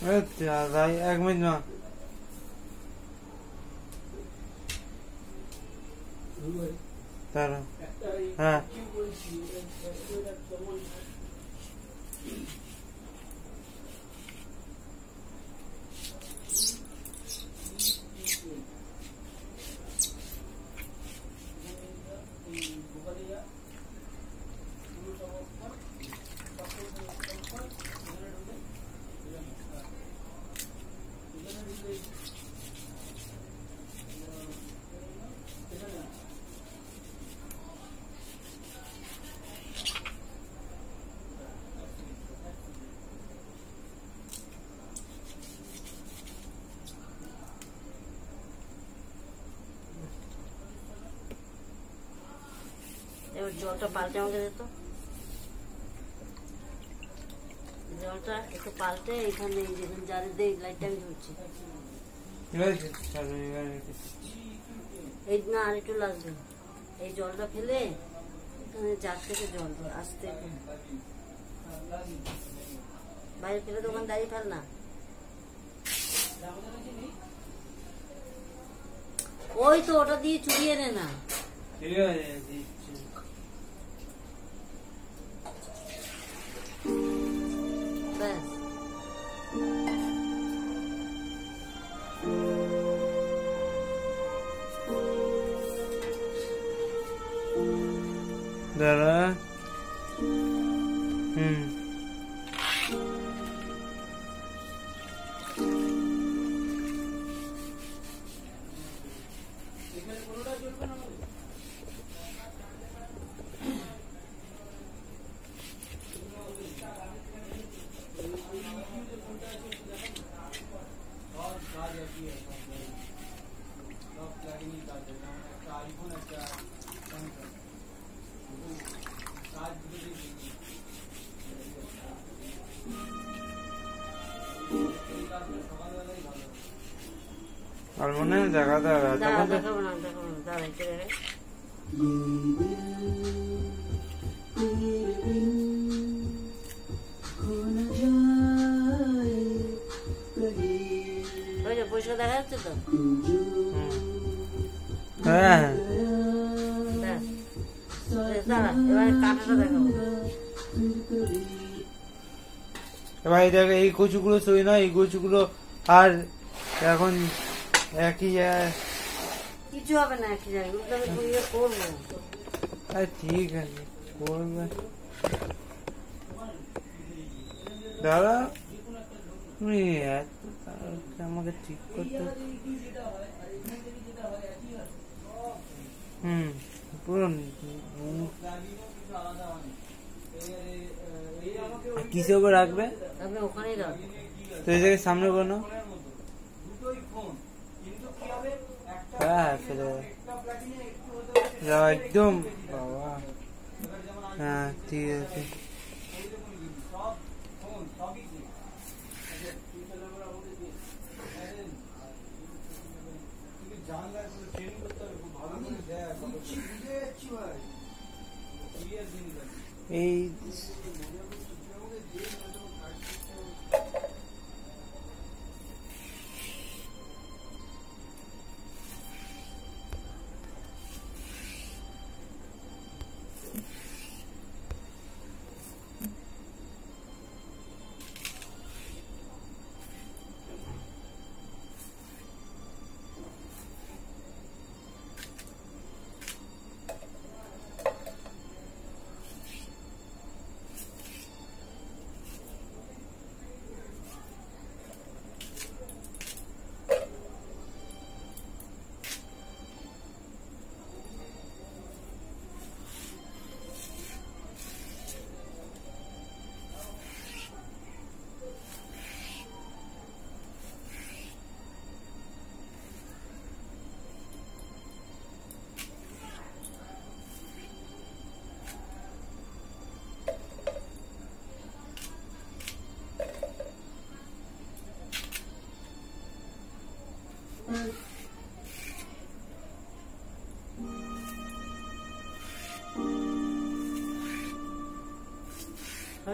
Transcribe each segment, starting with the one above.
এই দাদা এক মিনিট না দাঁড়া হ্যাঁ এবার জলটা পাল্টে আমাকে দিত জলটা একটু পাল্টে এখানে যেখানে জারি দিয়ে লাইটটা আমি রেখেছি। এই না আর একটু লাগবে এই জলটা ফেলে এখানে জার থেকে জল আস্তে বাইরে ফেলে দোকান দাঁড়িয়ে ফেল না। ওই তো ওটা দিয়ে চুরিয়ে নে না। ঠিক আছে দাঁড়া হুম আর মনে হয় দেখা দাঁড়া তখন দেখাবো না দেখাবো না দেখা যাচ্ছে তো? হ্যাঁ, হ্যাঁ।, হ্যাঁ। দেখাবো। এবার এই দেখ এই কচুগুলো সই না এই কচুগুলো আর এখন একই কিছু হবে না একই জায়গায় করব। ঠিক আছে করবে। দাদা তুমি আমাকে ঠিক করতে হুম পুরো কিসে উপর রাখবে? তারপরে ওখানেই রাখব। তো এই জায়গায় সামনে কোনো হ্যাঁ ফেলে। একদম। বাবা। হ্যাঁ ঠিক আছে। এই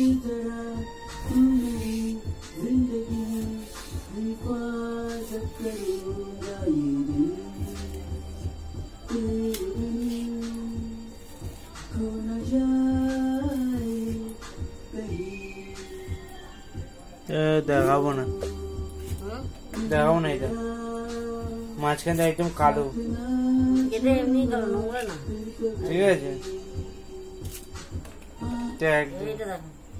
बात जरा तू मेरी जिंदगी हिफाजत करूंगा ये दिल तेरे बिन खो न जाए कहीं এ, দেখাবো না হুম? দেখাবো না এটা মাঝখানটা একদম কালো এটা এমনি করো নোংরা না ঠিক আছে এটা একদম এইটা দেখো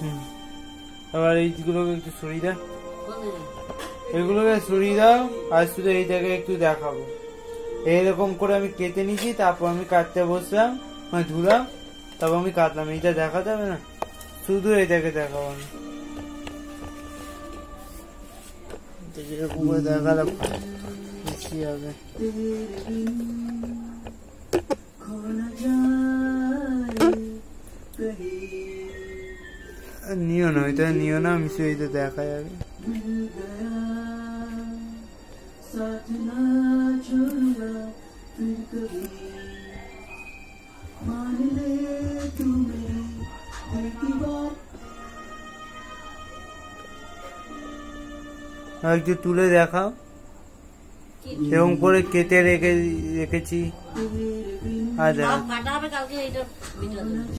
হুম। এবার এইগুলোকে একটু সরিয়ে দাও এগুলোকে সরিয়ে দাও আর শুধু এই জায়গায় একটু দেখাবো। এইরকম করে আমি কেটে নিয়েছি তারপর আমি কাটতে বসলাম মানে ধুলাম তারপর আমি কাটলাম। এইটা দেখা যাবে না? শুধু এটাকে দেখাবো আমি। যেরকম করে দেখালাম হবে। নিও না, ওইটা নিও না, আমি ওইটা দেখা যাবে একটু তুলে দেখাও। এবং করে কেটে রেখে রেখেছি। আচ্ছা।